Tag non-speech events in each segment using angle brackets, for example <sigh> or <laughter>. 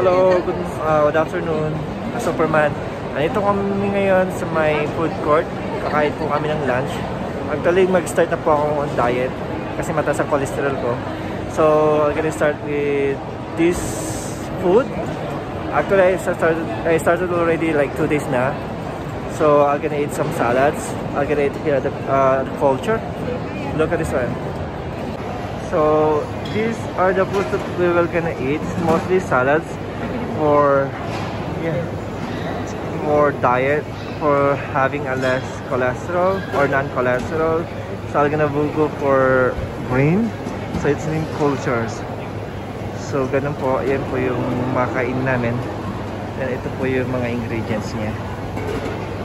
Hello, good, uh, good afternoon, uh, Superman. Nandito kami ngayon sa may food court. Kakain po kami ng lunch. Actually, mag-start na po ako on diet kasi mataas ang cholesterol ko. So, I'm gonna start with this food. Actually, I started, I started already like two days na. So, I'm gonna eat some salads. I'm gonna eat here the, uh, the culture. Look at this one. So, these are the foods that we will gonna eat. Mostly salads for yeah for diet for having a less cholesterol or non-cholesterol. So I'm gonna go for green. So it's in cultures. So ganun po yan po yung makain namin. And ito po yung mga ingredients niya.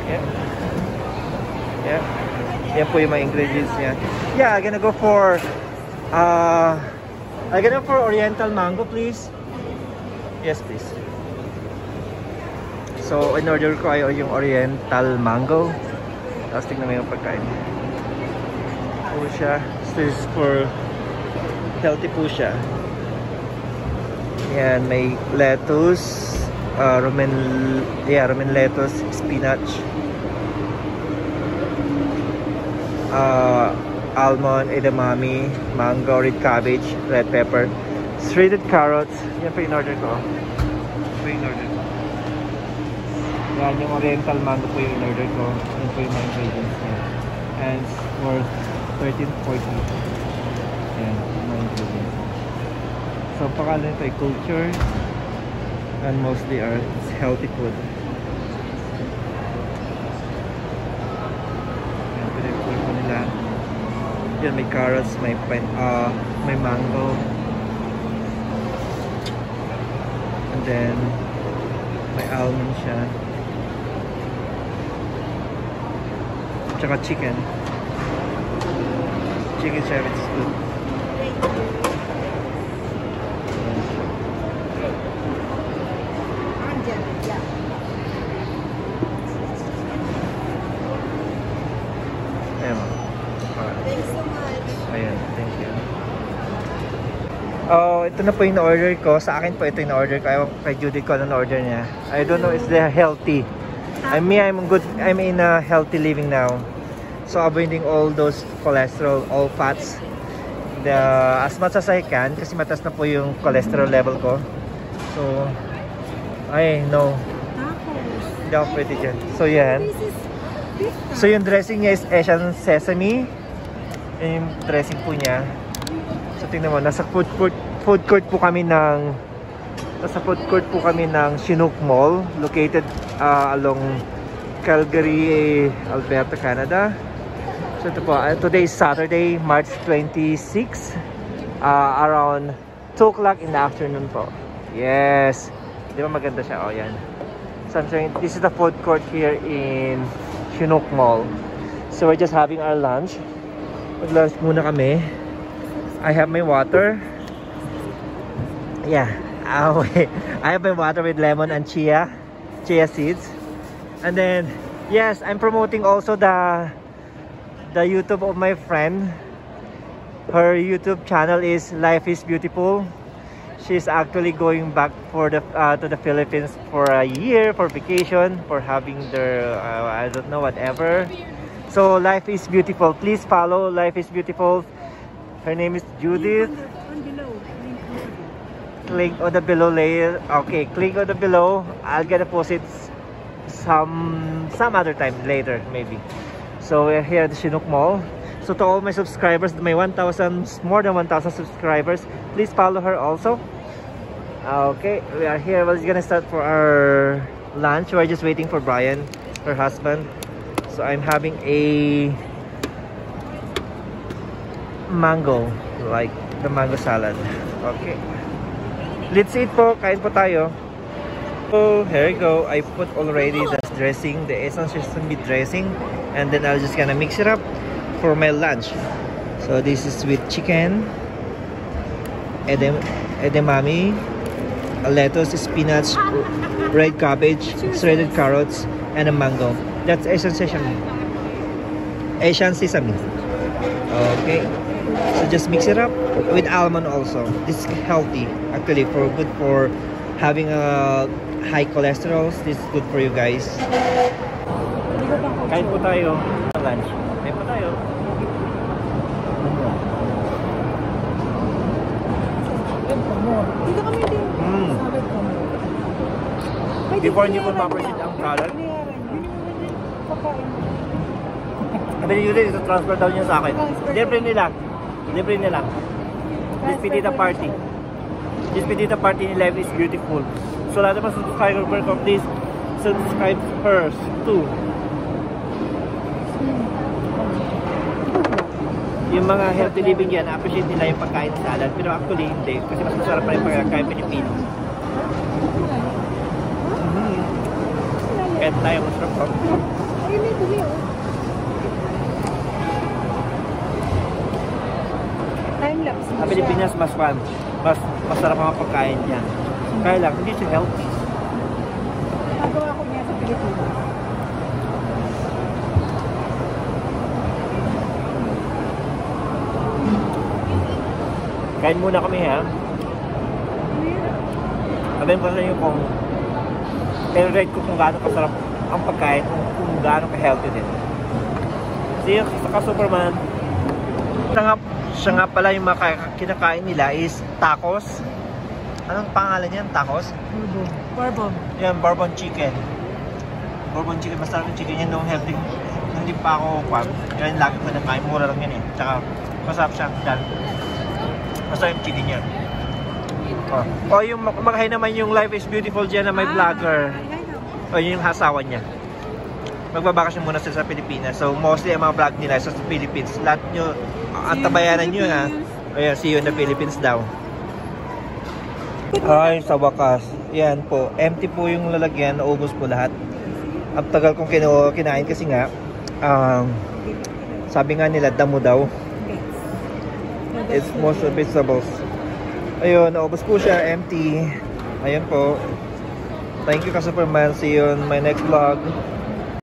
Yeah. Yeah. Yan po yung mga ingredients niya. Yeah I'm gonna go for uh I'm gonna go for oriental mango please yes please So, in-order ko ay yung Oriental Mango. Tapos tingnan mo yung pagkain. Po siya. This is for healthy po siya. Yan, may lettuce, uh, romaine, yeah, romaine lettuce, spinach, uh, almond, edamame, mango, red cabbage, red pepper, shredded carrots. Yan po in-order ko. Po in-order ko. Yan, yung oriental mango po yung in-order ko. Yan po yung mga ingredients niya. And for 13.40. Yan, yung mga ingredients. So, pangalan nito ay culture. And mostly are healthy food. Yan, pinag-pour po nila. Yan, may carrots, may, pine, uh, may mango. And then, may almond siya. Tsaka chicken. Chicken chef, it's good. Ayan o. Thanks so much. Ayan, thank you. Oh, ito na po yung order ko. Sa akin po ito yung order ko. Ewan kay Judy ko ano order niya. I don't know, is they healthy? I mean, I'm good. I'm in a healthy living now. So avoiding all those cholesterol, all fats. The as much as I can kasi mataas na po yung cholesterol level ko. So ay no, hindi ako pwede dyan. So yan. So yung dressing niya is Asian sesame. Yan yung dressing po niya. So tingnan mo, nasa food court, food court po kami ng nasa food court po kami ng Chinook Mall located uh, along Calgary, Alberta, Canada. So ito po, uh, today is Saturday, March 26 uh, around 2 o'clock in the afternoon po. Yes. Di ba maganda siya? Oh, yan. So I'm showing, this is the food court here in Chinook Mall. So we're just having our lunch. Mag-lunch muna kami. I have my water. Yeah. Ah, <laughs> wait. I have my water with lemon and chia. Chia seeds. And then, yes, I'm promoting also the the YouTube of my friend. Her YouTube channel is Life is Beautiful. She's actually going back for the uh, to the Philippines for a year for vacation for having their uh, I don't know whatever. So Life is Beautiful. Please follow Life is Beautiful. Her name is Judith. Link on the, on below. Link on the Click on the below layer. Okay, click on the below. I'll gonna post it some some other time later maybe. So we're here at the Chinook Mall. So to all my subscribers, my 1,000 more than 1,000 subscribers, please follow her also. Okay, we are here. We're gonna start for our lunch. We're just waiting for Brian, her husband. So I'm having a mango, like the mango salad. Okay. Let's eat po. Kain po tayo. So, here we go. I put already the dressing, the essence sesame dressing. And then I'll just gonna mix it up for my lunch. So, this is with chicken, edam edamame, lettuce, spinach, red cabbage, shredded carrots, and a mango. That's Asian sesame. Asian sesame. Okay. So just mix it up with almond also. This is healthy actually for good for having a high cholesterol, this is good for you guys. Hindi ko pa ako. Kain po tayo lunch. Kain po tayo. Dito kami din. Mm. Sabi ko. Ay, di Before hindi ko binayaran ma-appreciate niya. ang product. Binayaran niya. Binayaran niya. Pagkain. Sabi ni Yuri, ito transfer daw niya sa akin. Transfer. Libre nila. Libre nila. This Petita Party. This Petita Party in life is beautiful. So lahat naman subscriber ko, please subscribe hers too. Yung mga healthy living yan, appreciate nila yung pagkain sa salad. Pero actually, hindi. Kasi mas masarap pa rin pagkain Pilipino. Mm-hmm. Kaya tayo masarap pa. Ay, may dumi oh. Pilipinas, mas fun. Mas masarap ang pagkain niya. Kaya lang, hindi siya healthy. Nagawa ko niya sa Pilipinas. Kain muna kami ha. Sabihin ko sa inyo kung i-rate ko kung gaano kasarap ang pagkain, kung, kung gaano ka-healthy din. Siya sa Superman, siya nga, siya nga pala yung mga ka- kinakain nila is tacos. Anong pangalan niyan? Tacos? Bourbon. Bourbon. Yan, bourbon chicken. Bourbon chicken, masarap yung chicken yan nung healthy. Hindi pa ako kwan. Yan lagi ko nakain. Mura lang yan eh. Tsaka masarap siya. Yan. Masarap yung chicken yan. Oh. O yung mag- maghay naman yung Life is Beautiful dyan na may Ah, vlogger. O yun yung asawa niya. Magbabakasyon muna sila sa Pilipinas. So mostly ang mga vlog nila sa Philippines. Lahat nyo, ang tabayanan nyo ha. Ayan, see you in the Philippines daw. Ay, sa wakas. Yan po. Empty po yung lalagyan. Naubos po lahat. Ang tagal kong kinu kinain kasi nga, um, sabi nga nila, damo daw. It's most of vegetables. Ayun, naubos po siya. Empty. Ayun po. Thank you, ka Superman. See you on my next vlog.